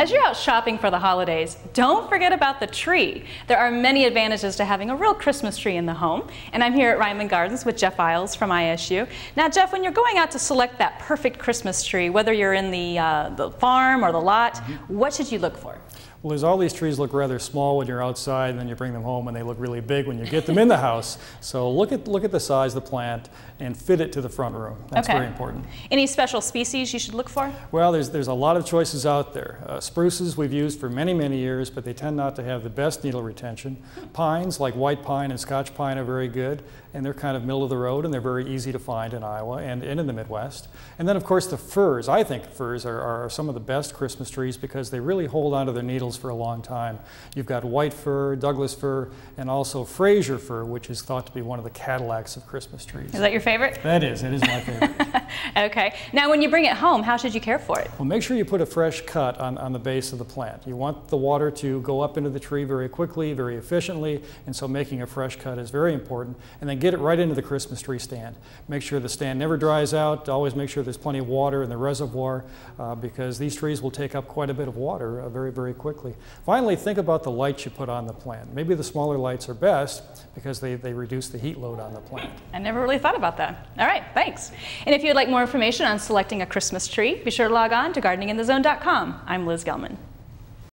As you're out shopping for the holidays, don't forget about the tree. There are many advantages to having a real Christmas tree in the home. And I'm here at Reiman Gardens with Jeff Iles from ISU. Now, Jeff, when you're going out to select that perfect Christmas tree, whether you're in the, uh, the farm or the lot, mm -hmm. what should you look for? Well, there's all these trees look rather small when you're outside, and then you bring them home and they look really big when you get them in the house. So look at look at the size of the plant and fit it to the front room. That's okay. very important. Any special species you should look for? Well, there's there's a lot of choices out there. Uh, spruces we've used for many many years, but they tend not to have the best needle retention. Pines like white pine and Scotch pine are very good, and they're kind of middle of the road, and they're very easy to find in Iowa and, and in the Midwest. And then of course the firs. I think firs are, are some of the best Christmas trees because they really hold onto their needles for a long time. You've got white fir, Douglas fir, and also Fraser fir, which is thought to be one of the Cadillacs of Christmas trees. Is that your favorite? That is. It is my favorite. okay. Now, when you bring it home, how should you care for it? Well, make sure you put a fresh cut on, on the base of the plant. You want the water to go up into the tree very quickly, very efficiently, and so making a fresh cut is very important. And then get it right into the Christmas tree stand. Make sure the stand never dries out. Always make sure there's plenty of water in the reservoir uh, because these trees will take up quite a bit of water uh, very, very quickly. Finally, think about the lights you put on the plant. Maybe the smaller lights are best because they, they reduce the heat load on the plant. I never really thought about that. All right, thanks. And if you'd like more information on selecting a Christmas tree, be sure to log on to gardeninginthezone.com. I'm Liz Gelman.